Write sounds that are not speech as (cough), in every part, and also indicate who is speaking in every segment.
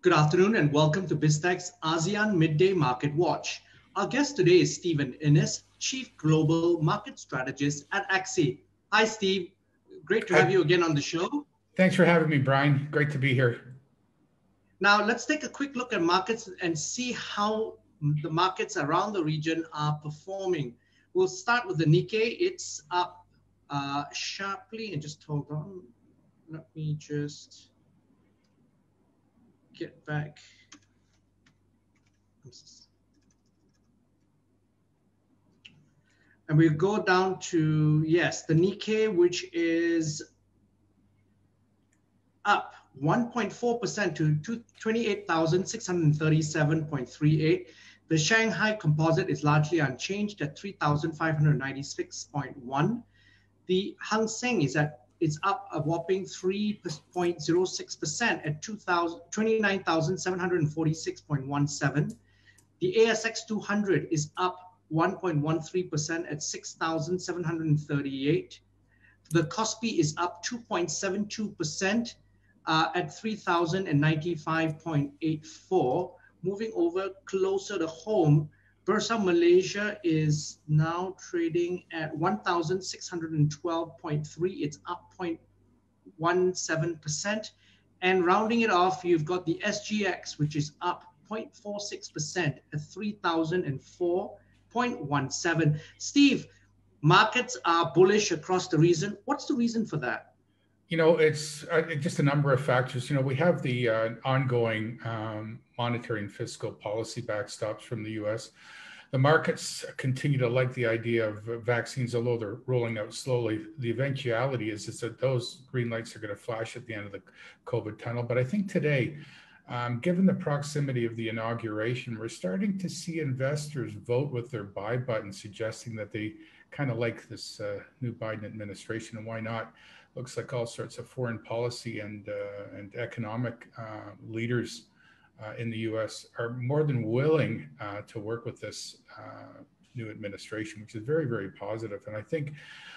Speaker 1: Good afternoon and welcome to BizTech's ASEAN Midday Market Watch. Our guest today is Stephen Innes, Chief Global Market Strategist at Axi. Hi, Steve. Great to have you again on the show.
Speaker 2: Thanks for having me, Brian. Great to be here.
Speaker 1: Now, let's take a quick look at markets and see how the markets around the region are performing. We'll start with the Nikkei. It's up uh, sharply, and just hold on. Let me just get back. And we go down to, yes, the Nikkei, which is up 1.4% to 28,637.38. The Shanghai Composite is largely unchanged at 3,596.1. The Hang Seng is at it's up a whopping 3.06% at 29,746.17. The ASX 200 is up 1.13% at 6,738. The Kospi is up 2.72% uh, at 3,095.84. Moving over closer to home, Bursa Malaysia is now trading at 1,612.3. It's up 0.17%. And rounding it off, you've got the SGX, which is up 0.46% at 3,004.17. Steve, markets are bullish across the region. What's the reason for that?
Speaker 2: You know, it's uh, just a number of factors. You know, we have the uh, ongoing um, monetary and fiscal policy backstops from the US. The markets continue to like the idea of vaccines, although they're rolling out slowly. The eventuality is, is that those green lights are going to flash at the end of the COVID tunnel. But I think today, um, given the proximity of the inauguration, we're starting to see investors vote with their buy button, suggesting that they kind of like this uh, new Biden administration, and why not? looks like all sorts of foreign policy and uh, and economic uh, leaders uh, in the U.S. are more than willing uh, to work with this new administration, which is very very positive. And I think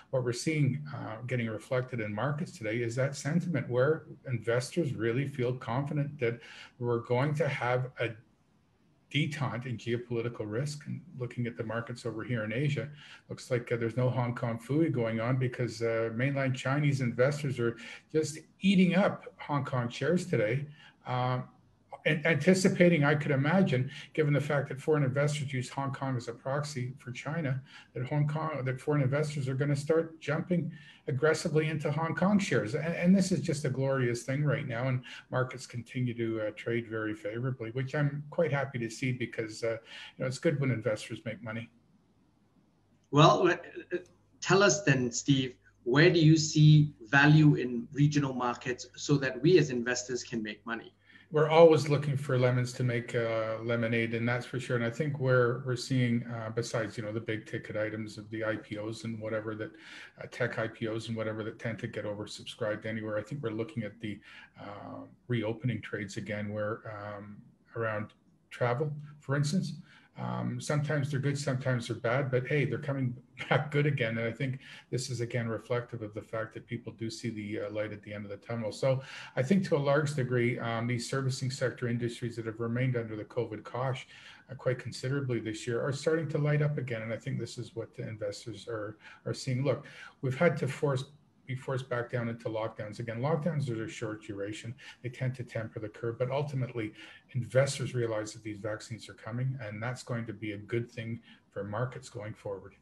Speaker 2: what we're seeing getting reflected in markets today is that sentiment where investors really feel confident that we're going to have a detente in geopolitical risk and looking at the markets over here in Asia, looks like uh, there's no Hong Kong Phooey going on because uh, mainland Chinese investors are just eating up Hong Kong shares today. Um, anticipating, I could imagine, given the fact that foreign investors use Hong Kong as a proxy for China, that Hong Kong, that foreign investors are going to start jumping aggressively into Hong Kong shares. And, and this is just a glorious thing right now, and markets continue to uh, trade very favorably, which I'm quite happy to see because uh, you know it's good when investors make money.
Speaker 1: Well, uh, uh, tell us then, Steve. Where do you see value in regional markets so that we as investors can make money?
Speaker 2: We're always looking for lemons to make uh, lemonade, and that's for sure. And I think where we're seeing, uh, besides you know the big ticket items of the IPOs and whatever that uh, tech IPOs and whatever that tend to get oversubscribed anywhere, I think we're looking at the uh, reopening trades again, where um, around travel, for instance. Um, sometimes they're good, sometimes they're bad, but hey, they're coming (laughs) back good again. And I think this is again reflective of the fact that people do see the uh, light at the end of the tunnel. So I think to a large degree, um, these servicing sector industries that have remained under the COVID cosh uh, quite considerably this year are starting to light up again. And I think this is what the investors are are seeing. Look, we've had to force be forced back down into lockdowns. Again, lockdowns are a short duration. They tend to temper the curve, but ultimately, investors realize that these vaccines are coming, and that's going to be a good thing for markets going forward.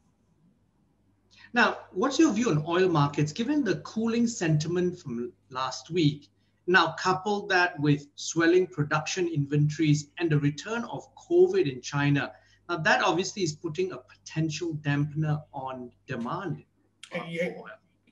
Speaker 1: Now, what's your view on oil markets given the cooling sentiment from last week? Now, couple that with swelling production inventories and the return of COVID in China. Now, that obviously is putting a potential dampener on demand.
Speaker 2: Yeah,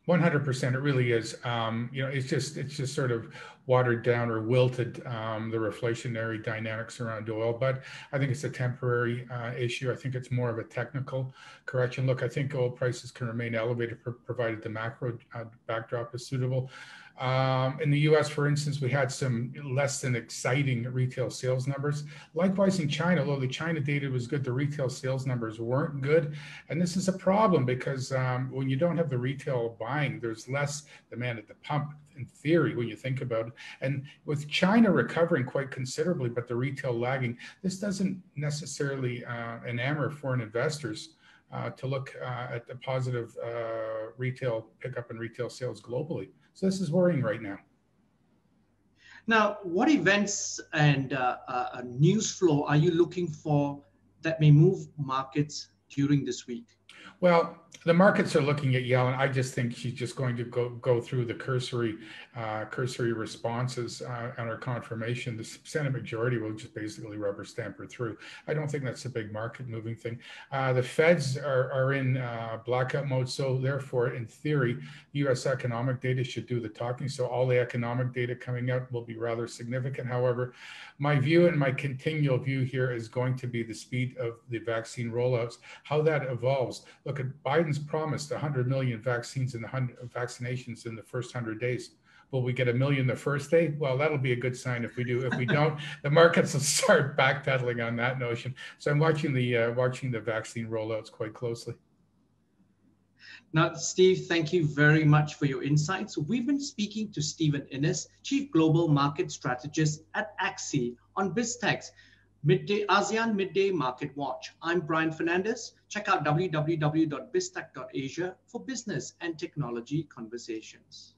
Speaker 2: one hundred percent, it really is. Um, you know, it's just it's just sort of watered down or wilted um, the reflationary dynamics around oil. But I think it's a temporary uh, issue. I think it's more of a technical correction. Look, I think oil prices can remain elevated provided the macro uh, backdrop is suitable. Um, in the US, for instance, we had some less than exciting retail sales numbers. Likewise, in China, although the China data was good, the retail sales numbers weren't good. And this is a problem because um, when you don't have the retail buying, there's less demand at the pump, in theory, when you think about it. And with China recovering quite considerably, but the retail lagging, this doesn't necessarily uh, enamor foreign investors. Uh, to look uh, at the positive uh, retail pickup and retail sales globally. So this is worrying right now.
Speaker 1: Now, what events and uh, uh, news flow are you looking for that may move markets during this week?
Speaker 2: Well, the markets are looking at Yellen. I just think she's just going to go go through the cursory uh, cursory responses uh, her confirmation. The Senate majority will just basically rubber stamp her through. I don't think that's a big market moving thing. Uh, the Feds are, are in uh, blackout mode, so therefore, in theory, U.S. economic data should do the talking. So all the economic data coming out will be rather significant. However, my view and my continual view here is going to be the speed of the vaccine rollouts, how that evolves. Look at Biden's promised 100 million vaccines and vaccinations in the first 100 days. Will we get a million the first day? Well, that'll be a good sign if we do. If we don't, (laughs) the markets will start backpedaling on that notion. So I'm watching the uh, watching the vaccine rollouts quite closely.
Speaker 1: Now, Steve, thank you very much for your insights. We've been speaking to Stephen Innes, Chief Global Market Strategist at Axi on BizTechs. Midday ASEAN Midday Market Watch. I'm Brian Fernandez. Check out www.biztech.asia for business and technology conversations.